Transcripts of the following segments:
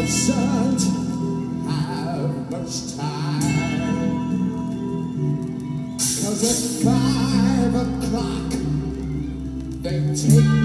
Don't have much time. Cause at five o'clock they take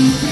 Oh,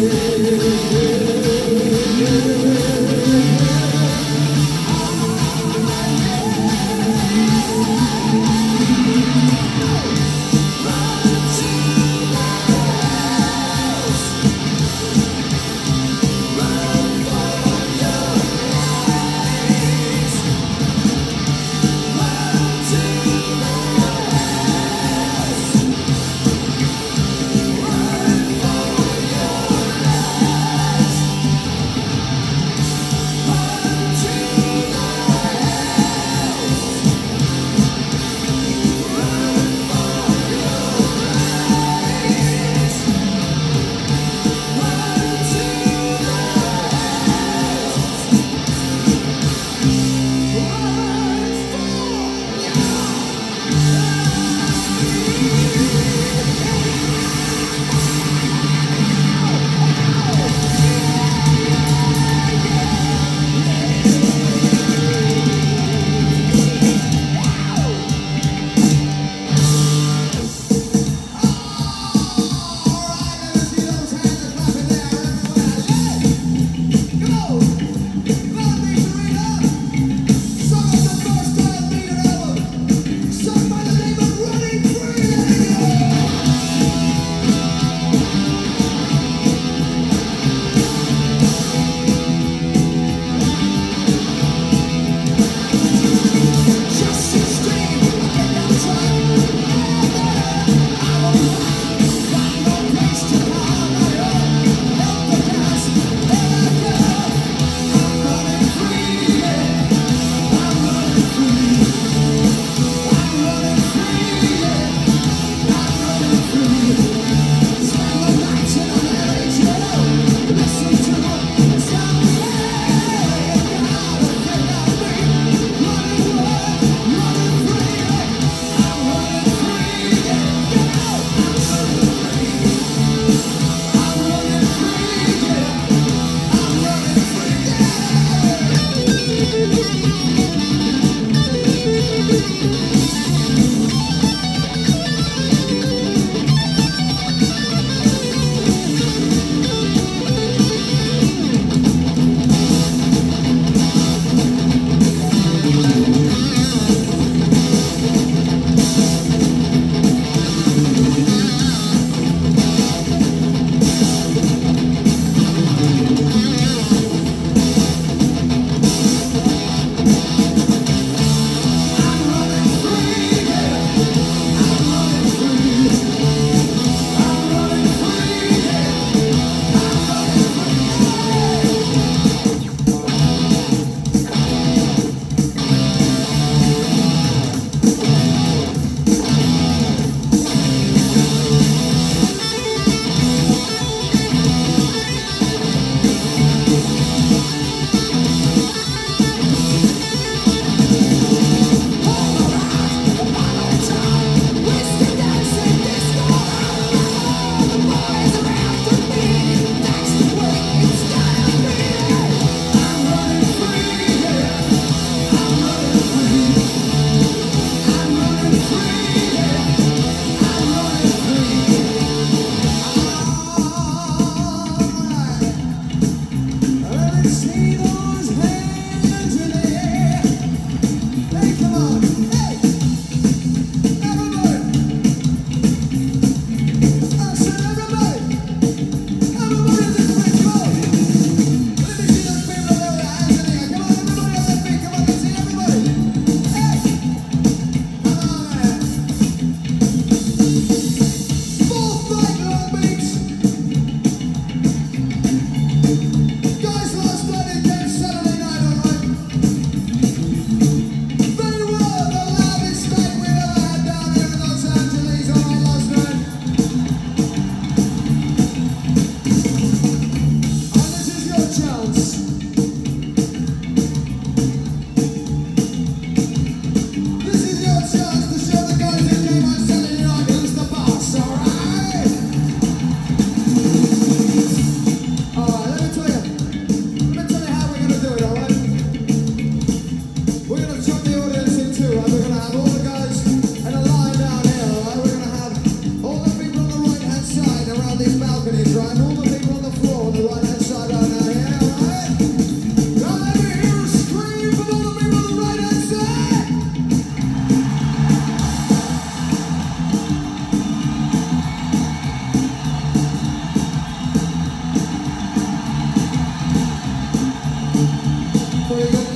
you. mais. Thank you.